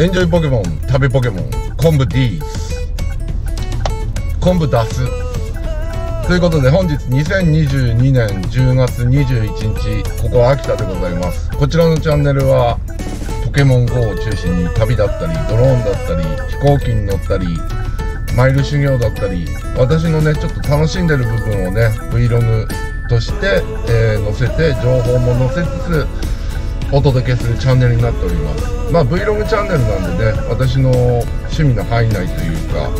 エンジョイポケモン食べポケモン昆布 D ス昆布出すということで本日2022年10月21日ここは秋田でございます。こちらのチャンネルはポケモン GO を中心に旅だったりドローンだったり飛行機に乗ったりマイル修行だったり私のねちょっと楽しんでる部分をね Vlog として、えー、載せて情報も載せつつお届けするチャンネルになっております。まあ Vlog チャンネルなんでね私の趣味の範囲内というか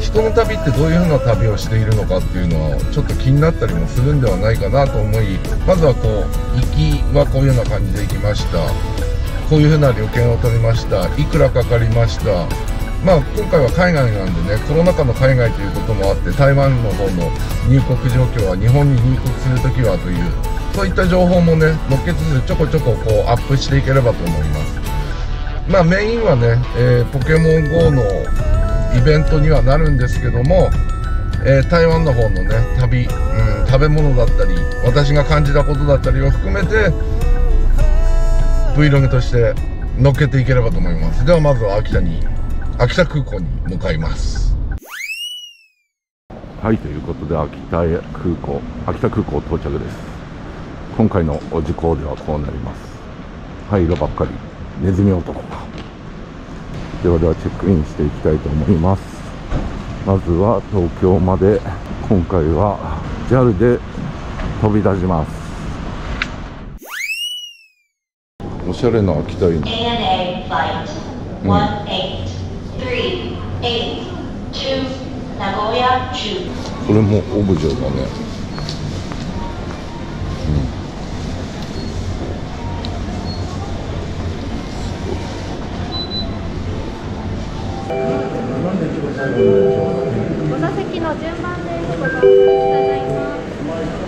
人の旅ってどういう風な旅をしているのかっていうのはちょっと気になったりもするんではないかなと思いまずはこう行きはこういうような感じで行きました。こういう風な旅券を取りました。いくらかかりました。まあ、今回は海外なんでねコロナ禍の海外ということもあって台湾の方の入国状況は日本に入国するときはというそういった情報もね載っけつつちょこちょここうアップしていければと思います。まあメインはね、えー、ポケモン GO のイベントにはなるんですけども、えー、台湾の方のね旅、うん、食べ物だったり私が感じたことだったりを含めて Vlog として載っけていければと思います。ではまずは秋田に秋田空港に向かいます。はいということで秋田空港秋田空港到着です。今回のお時効ではこうなります。灰色ばっかりネズミ男ではではチェックインしていきたいと思います。まずは東京まで今回は JAL で飛び出します。おしゃれな秋田犬、うんこれもオブジェだね、お座席の順番でご乗車いただきます。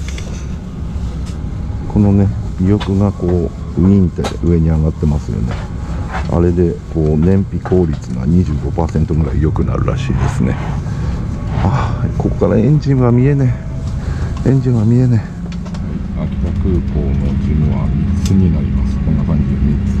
このね尾翼がこうウィンって上に上がってますよね。あれでこう燃費効率が25%ぐらい良くなるらしいですね。あここからエンジンは見えねえ。エンジンは見えねえ。秋田空港のジムは3つになります。こんな感じで3つ。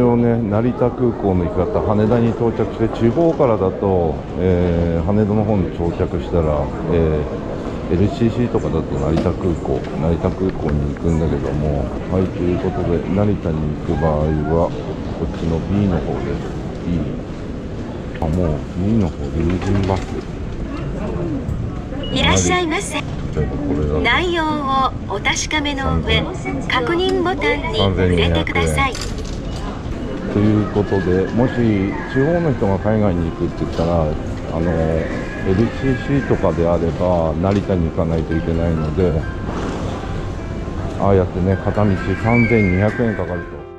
応ね成田空港の行き方羽田に到着して地方からだと、えー、羽田の方に到着したら、えー、LCC とかだと成田空港成田空港に行くんだけどもはいということで成田に行く場合はこっちの B の方です。B あもう B の方龍神バス。いらっしゃいませ。内容をお確かめの上確認ボタンに触れてくださいということでもし地方の人が海外に行くって言ったらあの LCC とかであれば成田に行かないといけないのでああやってね片道3200円かかると。